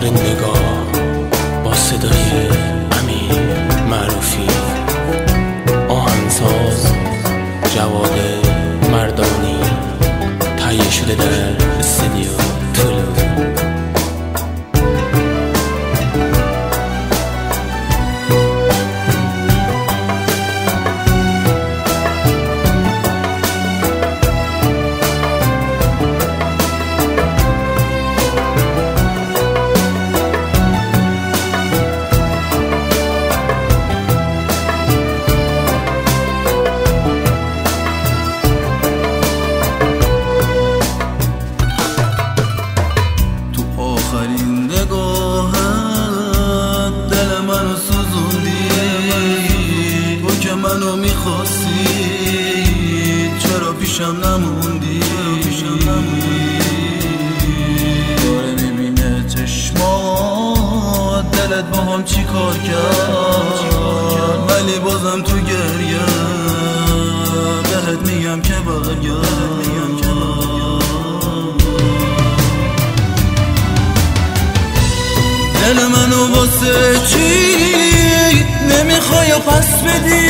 کنار نگاه با صدای امین معروفی. آهنساز جواده منو می‌خواستی؟ چرا پیشم نموندی؟ داره می‌بینه چشما دلت با هم چی کار کرد؟ ولی بازم تو گریه. بهت میگم که برگرد. دل منو واسه چی نمی‌خوای پس بدی؟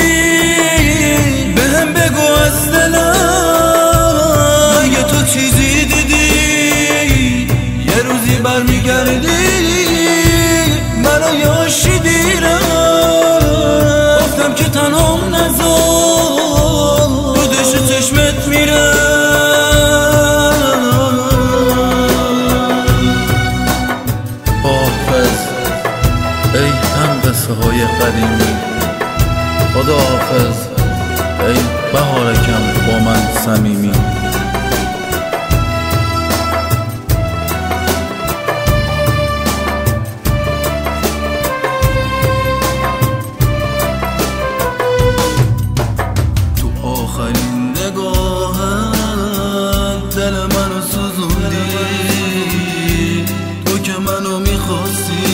یاشی دیرم. گفتم که تنها نزار رو چشمت میره ای هم قصه های قدیمی. خدا حافظ ای بهارکم با من صمیمی. منو می‌خواستی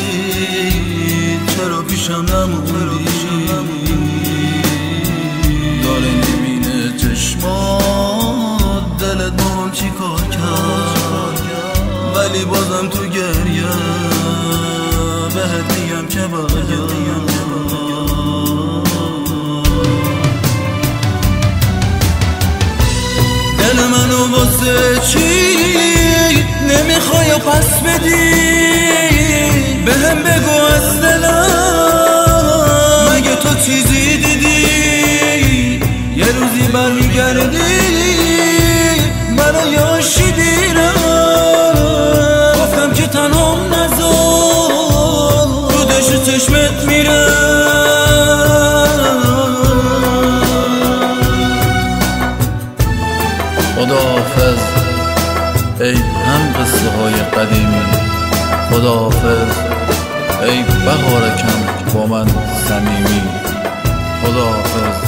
چرا پیشم نموندی؟ داره نمینه چشمات دلت با هم چی کار کرد؟ ولی بازم تو گریه بهت میگم که برگرد دل منو واسه چی نمی‌خوای پس بدی؟ به هم بگو از دلم مگه تو چیزی دیدی یه روزی برمیگردی منو یاشی دیرم گفتم که تنها نزار رو دشت چشمت میره خداحافظ ای هم قصه های قدیمی خداحافظ ای بهارکم با من صمیمی. خداحافظ.